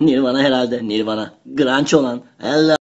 Nirvana herhalde. Nirvana. Grunge olan. Hello.